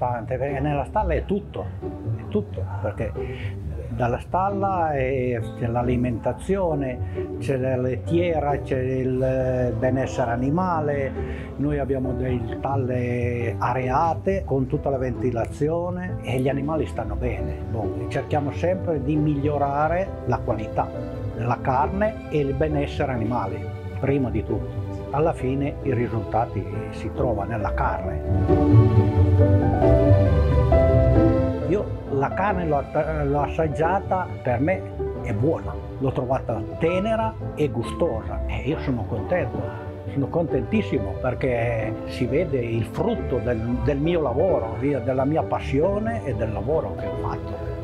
importante perché nella stalla è tutto, è tutto, perché dalla stalla c'è l'alimentazione, c'è la lettiera, c'è il benessere animale, noi abbiamo delle stalle areate con tutta la ventilazione e gli animali stanno bene. Bon, cerchiamo sempre di migliorare la qualità della carne e il benessere animale, prima di tutto. Alla fine i risultati si trovano nella carne. La carne l'ho, l'ho assaggiata, per me è buona, l'ho trovata tenera e gustosa e io sono contento, sono contentissimo perché si vede il frutto del, del mio lavoro, della mia passione e del lavoro che ho fatto.